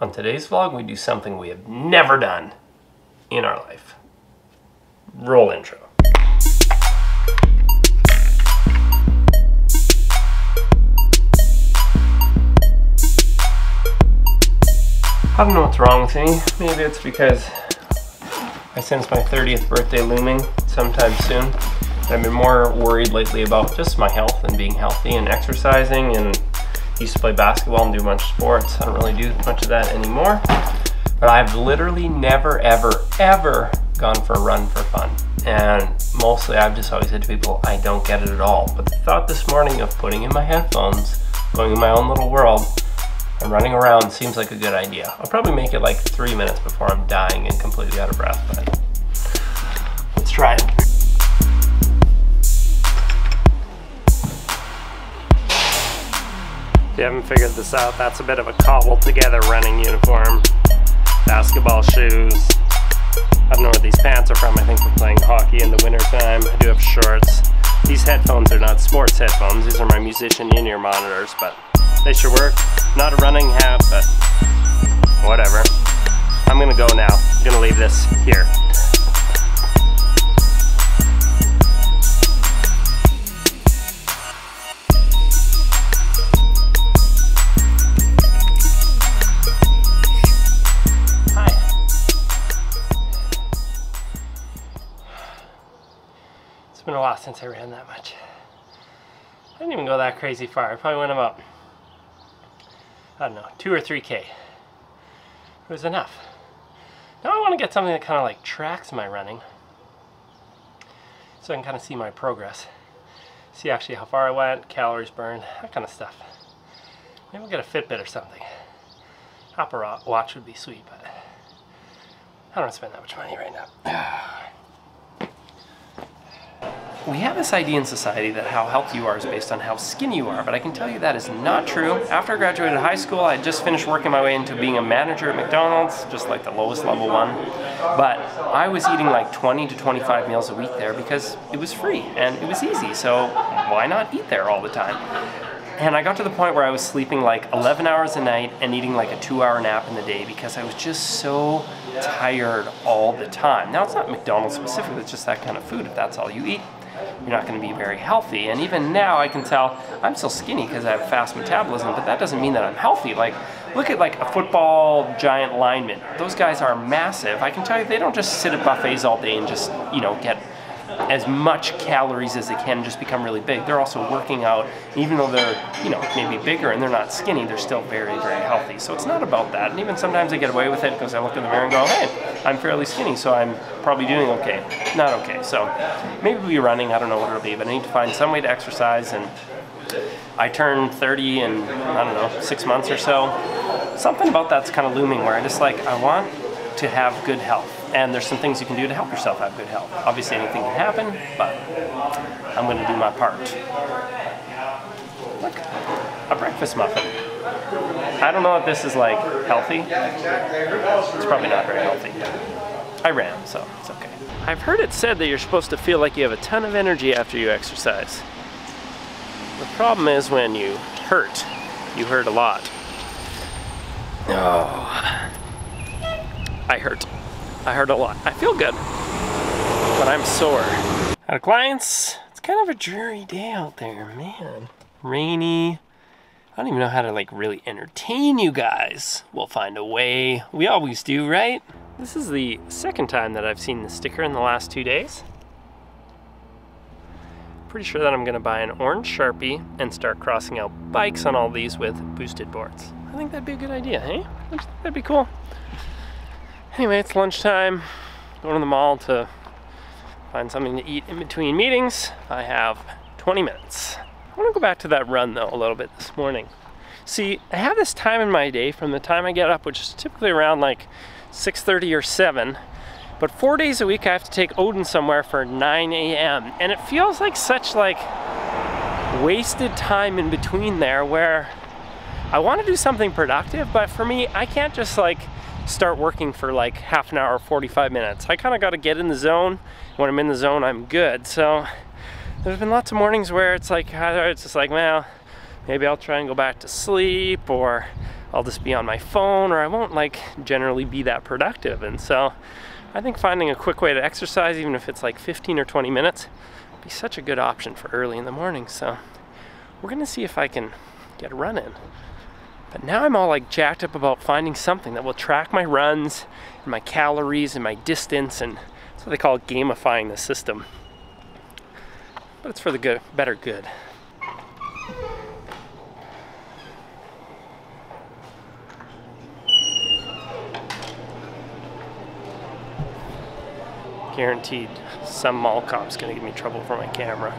On today's vlog, we do something we have never done in our life. Roll intro. I don't know what's wrong with me. Maybe it's because I sense my 30th birthday looming sometime soon. I've been more worried lately about just my health and being healthy and exercising and used to play basketball and do a bunch of sports. I don't really do much of that anymore. But I've literally never, ever, ever gone for a run for fun. And mostly I've just always said to people, I don't get it at all. But the thought this morning of putting in my headphones, going in my own little world, and running around seems like a good idea. I'll probably make it like three minutes before I'm dying and completely out of breath, but let's try it. If you haven't figured this out, that's a bit of a cobbled together running uniform. Basketball shoes. I don't know where these pants are from. I think we're playing hockey in the wintertime. I do have shorts. These headphones are not sports headphones. These are my musician in-ear monitors, but they should work. Not a running hat, but whatever. I'm gonna go now. I'm gonna leave this here. Been a while since I ran that much. I didn't even go that crazy far. I probably went about, I don't know, two or three K. It was enough. Now I want to get something that kind of like tracks my running. So I can kind of see my progress. See actually how far I went, calories burned, that kind of stuff. Maybe I'll get a Fitbit or something. Apple Watch would be sweet, but I don't spend that much money right now. We have this idea in society that how healthy you are is based on how skinny you are, but I can tell you that is not true. After I graduated high school, I just finished working my way into being a manager at McDonald's, just like the lowest level one. But I was eating like 20 to 25 meals a week there because it was free and it was easy, so why not eat there all the time? And I got to the point where I was sleeping like 11 hours a night and eating like a two hour nap in the day because I was just so tired all the time. Now, it's not McDonald's specific, it's just that kind of food. If that's all you eat, you're not going to be very healthy. And even now, I can tell I'm still skinny because I have fast metabolism, but that doesn't mean that I'm healthy. Like, look at like a football giant lineman. Those guys are massive. I can tell you they don't just sit at buffets all day and just, you know, get as much calories as they can just become really big. They're also working out, even though they're, you know, maybe bigger and they're not skinny, they're still very, very healthy. So it's not about that. And even sometimes I get away with it because I look in the mirror and go, hey, I'm fairly skinny, so I'm probably doing okay. Not okay. So maybe we'll be running, I don't know what it'll be, but I need to find some way to exercise and I turn 30 in, I don't know, six months or so. Something about that's kind of looming where I just like, I want to have good health. And there's some things you can do to help yourself have good health. Obviously anything can happen, but I'm going to do my part. Look, a breakfast muffin. I don't know if this is like healthy. It's probably not very healthy. I ran, so it's okay. I've heard it said that you're supposed to feel like you have a ton of energy after you exercise. The problem is when you hurt, you hurt a lot. Oh, I hurt. I hurt a lot. I feel good, but I'm sore. Out of clients, it's kind of a dreary day out there, man. Rainy. I don't even know how to like really entertain you guys. We'll find a way. We always do, right? This is the second time that I've seen the sticker in the last two days. Pretty sure that I'm gonna buy an orange Sharpie and start crossing out bikes on all these with boosted boards. I think that'd be a good idea, hey? That'd be cool. Anyway, it's lunchtime. Going to the mall to find something to eat in between meetings. I have 20 minutes. I want to go back to that run though a little bit this morning. See, I have this time in my day from the time I get up, which is typically around like 6.30 or 7, but four days a week I have to take Odin somewhere for 9 a.m. And it feels like such like wasted time in between there where I want to do something productive, but for me, I can't just like start working for like half an hour, 45 minutes. I kind of got to get in the zone. When I'm in the zone, I'm good. So there's been lots of mornings where it's like, it's just like, well, maybe I'll try and go back to sleep or I'll just be on my phone or I won't like generally be that productive. And so I think finding a quick way to exercise, even if it's like 15 or 20 minutes, be such a good option for early in the morning. So we're gonna see if I can get a run in. But now I'm all like jacked up about finding something that will track my runs and my calories and my distance and that's what they call gamifying the system. But it's for the good, better good. Guaranteed some mall cop's gonna give me trouble for my camera.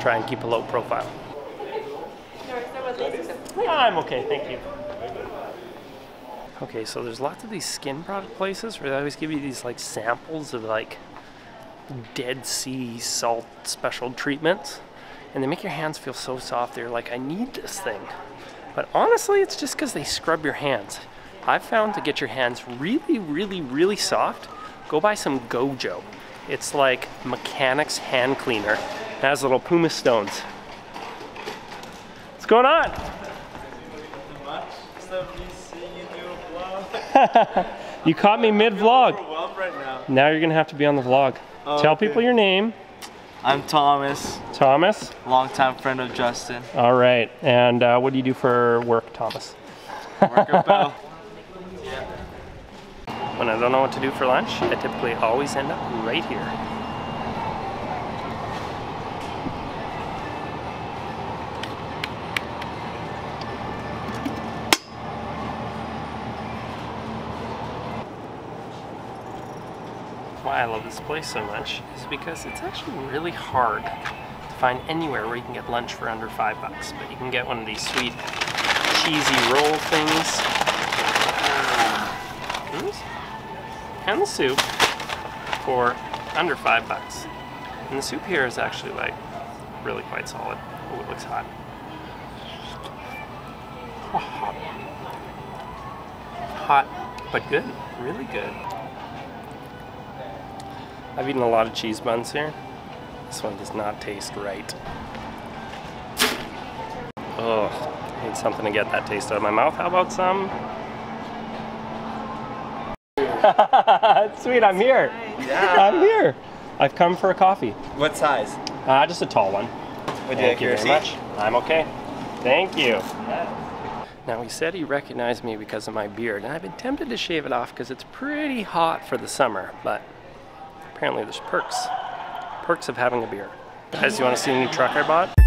Try and keep a low profile. I'm okay, thank you. Okay, so there's lots of these skin product places where they always give you these like samples of like Dead Sea salt special treatments. And they make your hands feel so soft. They're like, I need this thing. But honestly, it's just because they scrub your hands. I've found to get your hands really, really, really soft, go buy some Gojo. It's like mechanics hand cleaner. It has little pumice stones. What's going on? You caught me mid-vlog. Right now. Now you're gonna have to be on the vlog. Oh, Tell okay. people your name. I'm Thomas, Thomas. longtime friend of Justin. All right. And uh, what do you do for work, Thomas? Worker Bell. When I don't know what to do for lunch, I typically always end up right here. Why I love this place so much is because it's actually really hard to find anywhere where you can get lunch for under five bucks. But you can get one of these sweet cheesy roll things. Um, and the soup for under five bucks. And the soup here is actually like really quite solid. Oh, it looks hot. Hot. Hot, but good. Really good. I've eaten a lot of cheese buns here. This one does not taste right. Oh, I need something to get that taste out of my mouth. How about some? Sweet, I'm here. Yeah. I'm here. I've come for a coffee. What size? Uh, just a tall one. Would you Thank like you very much. I'm okay. Thank you. Now he said he recognized me because of my beard, and I've been tempted to shave it off because it's pretty hot for the summer, but apparently there's perks. Perks of having a beer. Guys, you want to see a new truck I bought?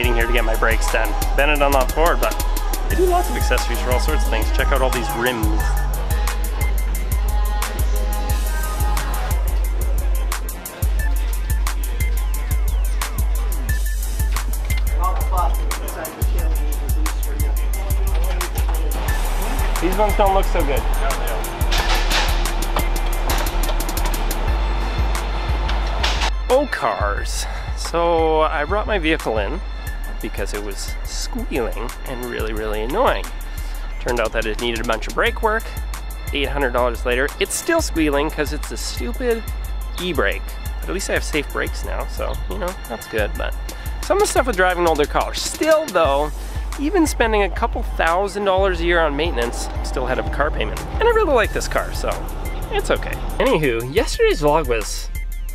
Waiting here to get my brakes done. Bennett on that Ford, but they do lots of accessories for all sorts of things. Check out all these rims. These ones don't look so good. Oh, cars. So I brought my vehicle in because it was squealing and really, really annoying. Turned out that it needed a bunch of brake work. $800 later, it's still squealing because it's a stupid e-brake. But at least I have safe brakes now, so, you know, that's good. But some of the stuff with driving an older car. Still, though, even spending a couple thousand dollars a year on maintenance, still ahead of a car payment. And I really like this car, so it's okay. Anywho, yesterday's vlog was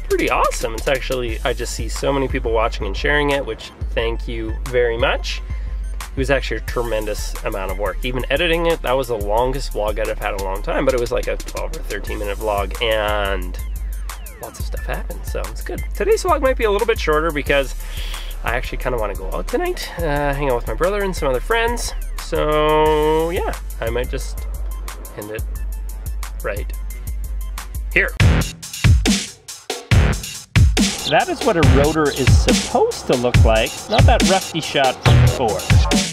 pretty awesome. It's actually, I just see so many people watching and sharing it, which thank you very much. It was actually a tremendous amount of work. Even editing it, that was the longest vlog I'd have had in a long time, but it was like a 12 or 13 minute vlog and lots of stuff happened, so it's good. Today's vlog might be a little bit shorter because I actually kind of want to go out tonight, uh, hang out with my brother and some other friends. So yeah, I might just end it right here. That is what a rotor is supposed to look like, not that rusty shot from before.